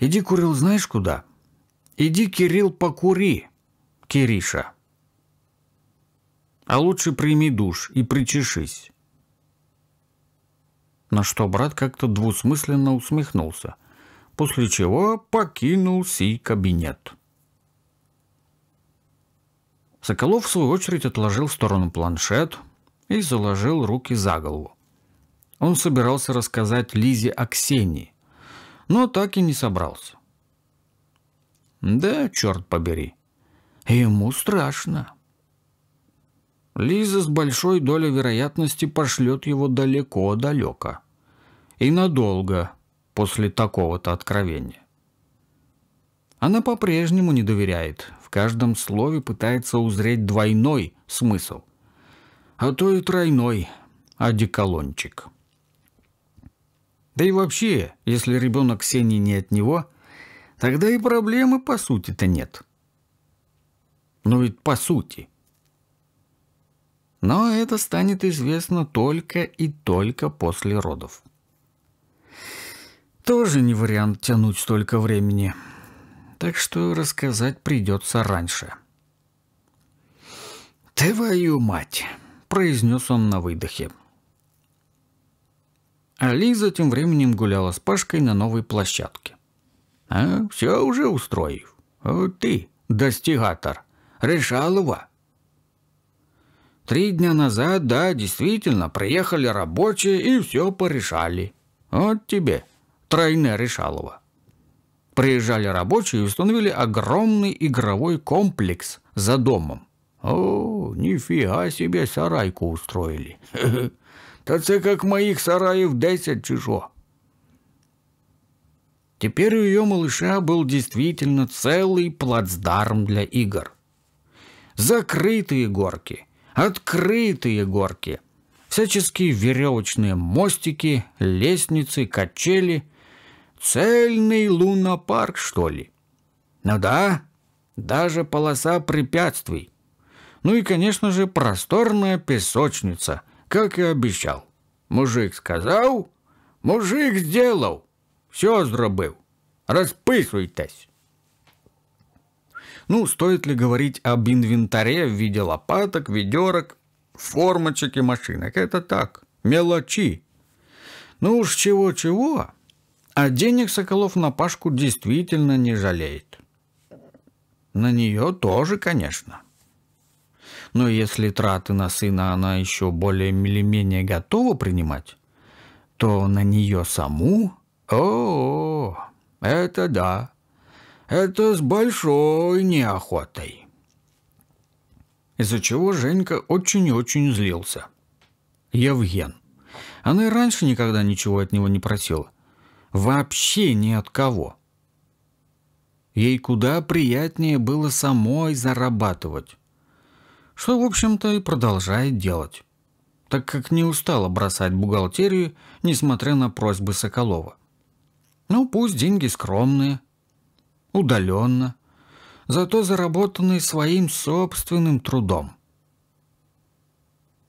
Иди, Курил, знаешь куда? Иди, Кирилл, покури, Кириша. А лучше прими душ и причешись. На что брат как-то двусмысленно усмехнулся, после чего покинул сей кабинет. Соколов, в свою очередь, отложил в сторону планшет и заложил руки за голову. Он собирался рассказать Лизе о Ксении, но так и не собрался. Да, черт побери, ему страшно. Лиза с большой долей вероятности пошлет его далеко-далеко. И надолго после такого-то откровения. Она по-прежнему не доверяет, в каждом слове пытается узреть двойной смысл, а то и тройной одеколончик. Да и вообще, если ребенок Ксении не от него, тогда и проблемы по сути-то нет. Но ведь по сути. Но это станет известно только и только после родов. Тоже не вариант тянуть столько времени. Так что рассказать придется раньше. «Твою мать!» – произнес он на выдохе. А Лиза тем временем гуляла с Пашкой на новой площадке. «А, все уже устроив. Вот ты, достигатор, Решалова». Три дня назад, да, действительно, приехали рабочие и все порешали. Вот тебе, тройная Решалова. Приезжали рабочие и установили огромный игровой комплекс за домом. О, нифига себе сарайку устроили. *laughs* Та це как моих сараев десять чужо. Теперь у ее малыша был действительно целый плацдарм для игр. Закрытые горки, открытые горки, всяческие веревочные мостики, лестницы, качели. Цельный лунопарк, что ли? Ну да, даже полоса препятствий. Ну и, конечно же, просторная песочница – как и обещал. Мужик сказал, мужик сделал, все зробив. Розписуйтесь. Ну, стоит ли говорить об инвентаре в виде лопаток, ведерок, формочек и машинок? Это так, мелочи. Ну уж чего-чего, а денег Соколов на Пашку действительно не жалеет. На нее тоже, конечно. Но если траты на сына она еще более или менее готова принимать, то на нее саму... О, это да, это с большой неохотой. Из-за чего Женька очень и очень злился. Евген. Она и раньше никогда ничего от него не просила. Вообще ни от кого. Ей куда приятнее было самой зарабатывать что, в общем-то, и продолжает делать, так как не устала бросать бухгалтерию, несмотря на просьбы Соколова. Ну, пусть деньги скромные, удаленно, зато заработанные своим собственным трудом.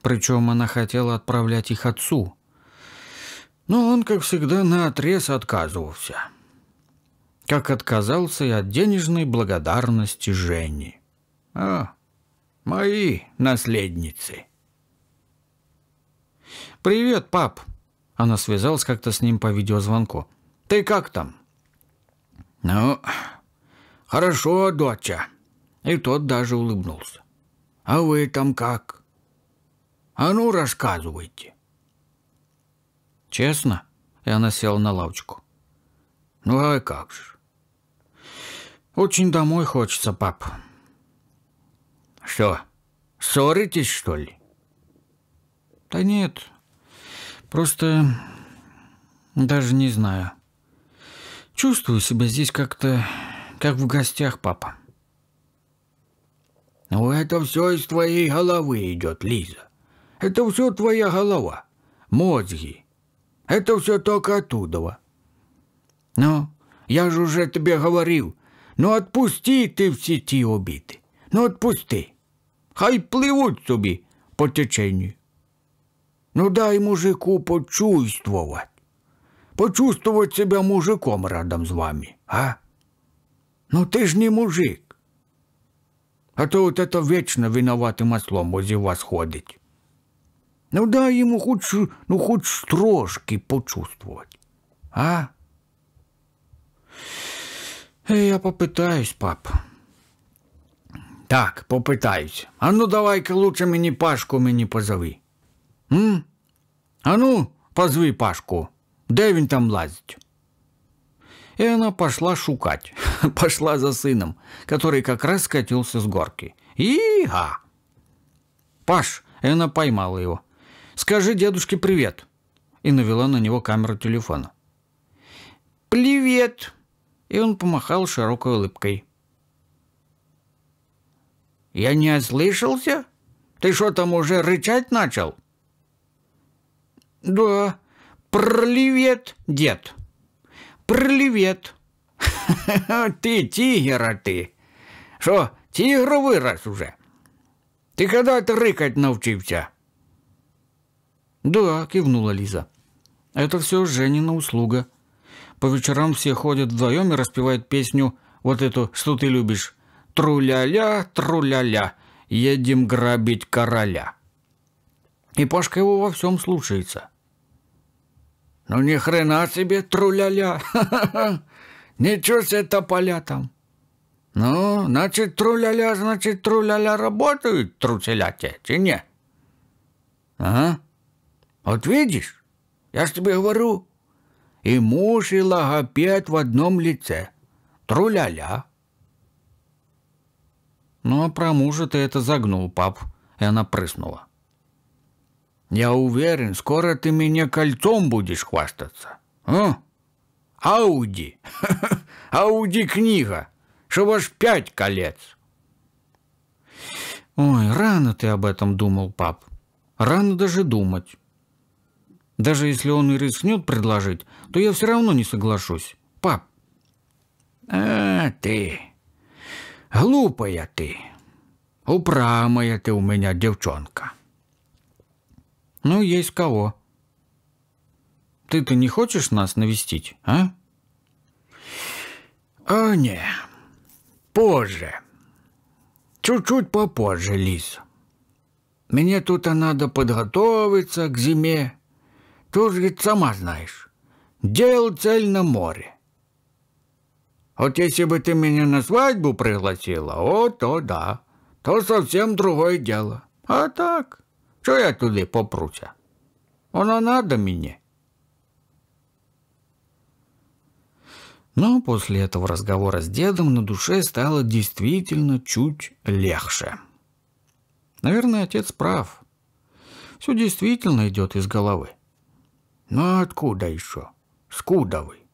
Причем она хотела отправлять их отцу, но он, как всегда, наотрез отказывался. Как отказался и от денежной благодарности Жени. А, Мои наследницы. «Привет, пап!» Она связалась как-то с ним по видеозвонку. «Ты как там?» «Ну, хорошо, доча». И тот даже улыбнулся. «А вы там как?» «А ну, рассказывайте». «Честно?» И она села на лавочку. «Ну, а как же?» «Очень домой хочется, пап». «Что, ссоритесь, что ли?» «Да нет, просто даже не знаю. Чувствую себя здесь как-то, как в гостях, папа». «Ну, это все из твоей головы идет, Лиза. Это все твоя голова, мозги. Это все только оттуда. Ну, я же уже тебе говорил, ну отпусти ты в сети обиды. Ну отпусти. Хай пливуть собі по теченню. Ну дай мужику почувствовать. Почувствовать себя мужиком рядом с вами, а? Ну ты ж не мужик. А то вот это вечно виноватым ослом возле вас ходить. Ну дай ему хоть, ну хоть трошки почувствовать, а? Я попытаюсь, пап. Так, попытаюсь. А ну давай-ка лучше мені Пашку мені позови. М? А ну, позови Пашку. Де він там лазить? И она пошла шукать. *laughs* пошла за сыном, который как раз скатился с горки. Ига! Паш, и она поймала его. Скажи дедушке привет. И навела на него камеру телефона. Привет! И он помахал широкой улыбкой. Я не ослышался? Ты что там уже рычать начал? Да, проливет, дед. Проливет. *laughs* Ты тигр, а ты. Что, тигр вырос уже? Ты когда-то рыкать научился? Да, кивнула Лиза. Это все Женина услуга. По вечерам все ходят вдвоем и распевают песню вот эту, что ты любишь. Тру-ля-ля, тру-ля-ля, едем грабить короля. И Пашка его во всем слушается. Ну ни хрена себе тру-ля-ля. Ничего себе тополя там. Ну, значит, тру-ля-ля, значит, тру-ля-ля работают, труселя те, не? Ага. Вот видишь, я ж тебе говорю, и муж, и логопед в одном лице. Тру-ля-ля. Ну, а про мужа ты это загнул, пап. И она прыснула. Я уверен, скоро ты мне кольцом будешь хвастаться. А? Ауди. *laughs* Ауди книга. Что аж пять колец. Ой, рано ты об этом думал, пап. Рано даже думать. Даже если он и рискнет предложить, то я все равно не соглашусь. Пап. А, ты. Глупая ты. Упрямая ты у меня девчонка. Ну, есть кого. Ты-то не хочешь нас навестить, а? О, не. Позже. Чуть-чуть попозже, Лиза. Мне тут надо подготовиться к зиме. Тут ведь сама знаешь, дел цель на море. Вот если бы ты меня на свадьбу пригласила, о, то да, то совсем другое дело. А так, что я туда попруся? Оно надо мне. Но после этого разговора с дедом на душе стало действительно чуть легче. Наверное, отец прав. Все действительно идет из головы. Ну откуда еще? Скуда вы?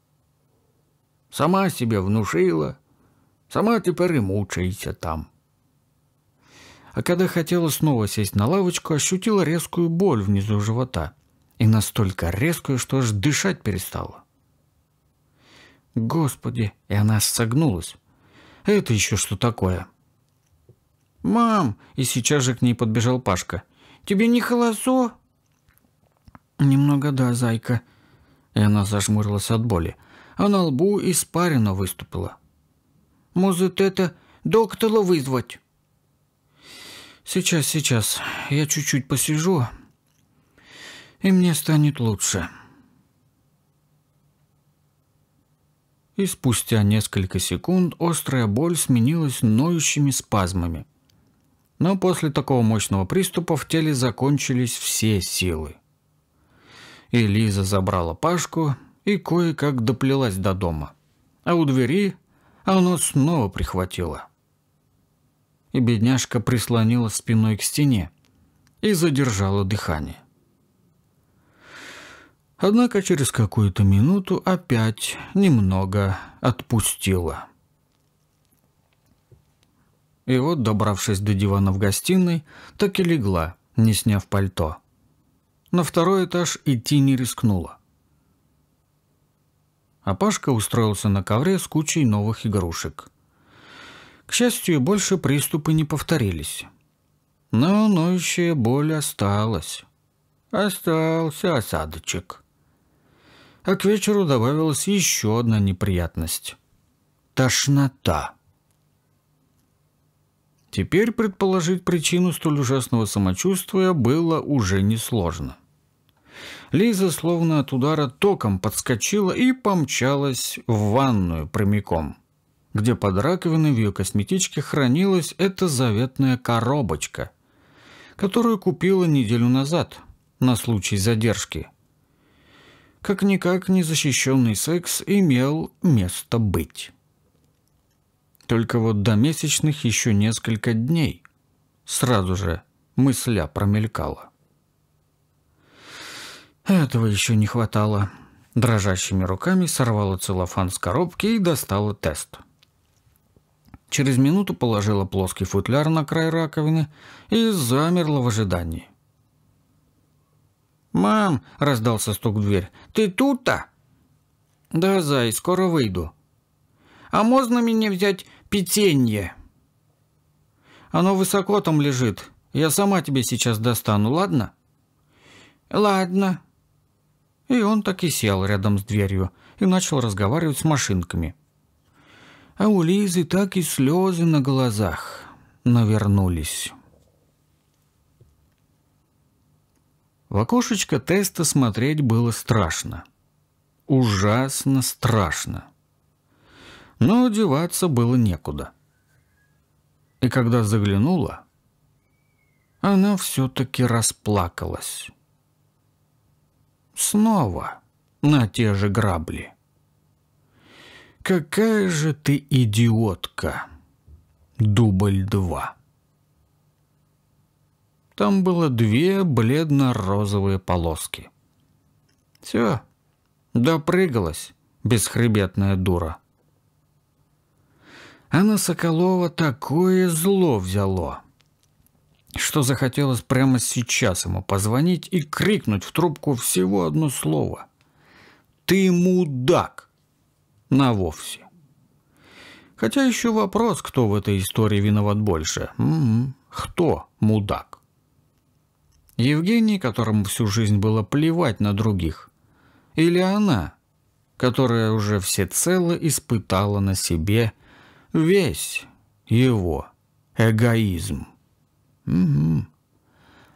Сама себе внушила, сама теперь и мучаешься там. А когда хотела снова сесть на лавочку, ощутила резкую боль внизу живота. И настолько резкую, что аж дышать перестала. Господи, и она согнулась. Это еще что такое? «Мам!» И сейчас же к ней подбежал Пашка. «Тебе не холосо?» «Немного да, зайка». И она зажмурилась от боли, а на лбу испарина выступила. «Может, это доктора вызвать?» Сейчас, сейчас. Я чуть-чуть посижу, и мне станет лучше. И спустя несколько секунд острая боль сменилась ноющими спазмами. Но после такого мощного приступа в теле закончились все силы. И Лиза забрала Пашку и кое-как доплелась до дома. А у двери оно снова прихватило. И бедняжка прислонила спиной к стене и задержала дыхание. Однако через какую-то минуту опять немного отпустила. И вот, добравшись до дивана в гостиной, так и легла, не сняв пальто. На второй этаж идти не рискнула. А Пашка устроился на ковре с кучей новых игрушек. К счастью, больше приступы не повторились. Но ноющая боль осталась. Остался осадочек. А к вечеру добавилась еще одна неприятность. Тошнота. Теперь предположить причину столь ужасного самочувствия было уже несложно. Лиза словно от удара током подскочила и помчалась в ванную прямиком, где под раковиной в ее косметичке хранилась эта заветная коробочка, которую купила неделю назад на случай задержки. Как-никак незащищенный секс имел место быть. Только вот до месячных еще несколько дней. Сразу же мысля промелькала. Этого еще не хватало. Дрожащими руками сорвала целлофан с коробки и достала тест. Через минуту положила плоский футляр на край раковины и замерла в ожидании. «Мам!» — раздался стук в дверь. «Ты тут-то?» «Да, зай, скоро выйду». «А можно мне взять печенье. Оно высоко там лежит. Я сама тебе сейчас достану, ладно? Ладно. И он так и сел рядом с дверью и начал разговаривать с машинками. А у Лизы так и слезы на глазах навернулись. В окошечко теста смотреть было страшно. Ужасно страшно но одеваться было некуда. И когда заглянула, она все-таки расплакалась. Снова на те же грабли. «Какая же ты идиотка!» Дубль два. Там было две бледно-розовые полоски. Все, допрыгалась, бесхребетная дура. А на Соколова такое зло взяло, что захотелось прямо сейчас ему позвонить и крикнуть в трубку всего одно слово. «Ты мудак!» На вовсе. Хотя еще вопрос, кто в этой истории виноват больше. М-м, кто мудак? Евгений, которому всю жизнь было плевать на других? Или она, которая уже всецело испытала на себе – весь его эгоизм. Угу.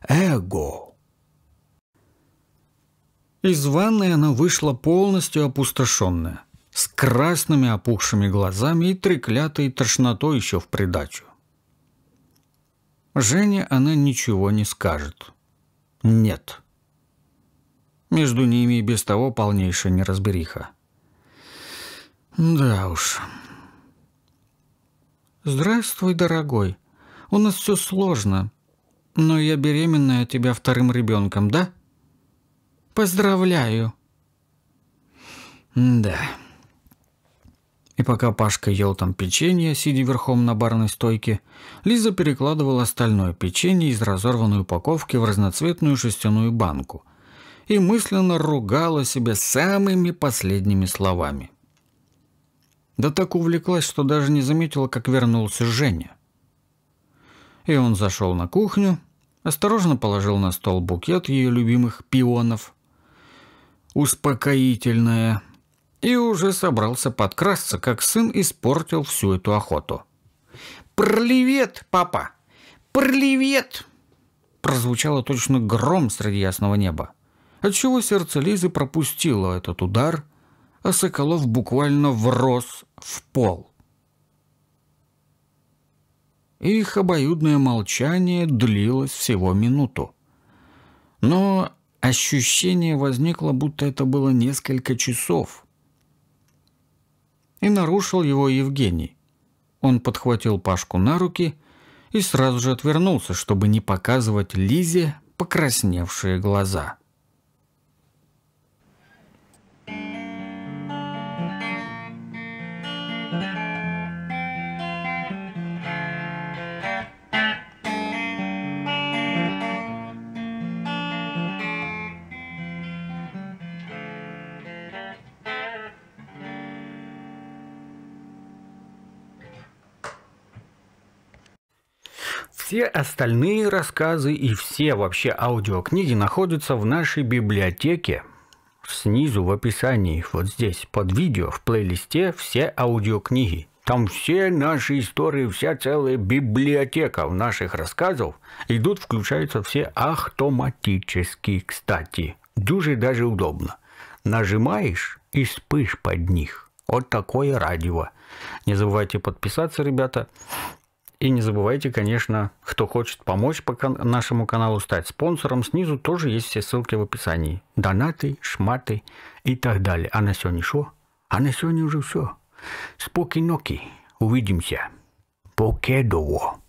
Эго. Из ванной она вышла полностью опустошенная, с красными опухшими глазами и треклятой тошнотой еще в придачу. Жене она ничего не скажет. Нет. Между ними и без того полнейшая неразбериха. Да уж... «Здравствуй, дорогой. У нас все сложно. Но я беременная от тебя вторым ребенком, да?» «Поздравляю!» «Да». И пока Пашка ел там печенье, сидя верхом на барной стойке, Лиза перекладывала остальное печенье из разорванной упаковки в разноцветную жестяную банку и мысленно ругала себя самыми последними словами – да так увлеклась, что даже не заметила, как вернулся Женя. И он зашел на кухню, осторожно положил на стол букет ее любимых пионов, успокоительное, и уже собрался подкрасться, как сын испортил всю эту охоту. «Привет, папа! «Привет!» прозвучало точно гром среди ясного неба, отчего сердце Лизы пропустило этот удар, а Соколов буквально врос в пол. Их обоюдное молчание длилось всего минуту. Но ощущение возникло, будто это было несколько часов. И нарушил его Евгений. Он подхватил Пашку на руки и сразу же отвернулся, чтобы не показывать Лизе покрасневшие глаза. Все остальные рассказы и все вообще аудиокниги находятся в нашей библиотеке. Снизу в описании, вот здесь, под видео, в плейлисте все аудиокниги. Там все наши истории, вся целая библиотека наших рассказов идут, включаются все автоматически, кстати. Дюже даже удобно. Нажимаешь и спишь под них. Вот такое радио. Не забывайте подписаться, ребята. И не забывайте, конечно, кто хочет помочь по нашему каналу стать спонсором, снизу тоже есть все ссылки в описании. Донаты, шматы и так далее. А на сегодня что? А на сегодня уже все. Спокойноки. Увидимся. Покедово.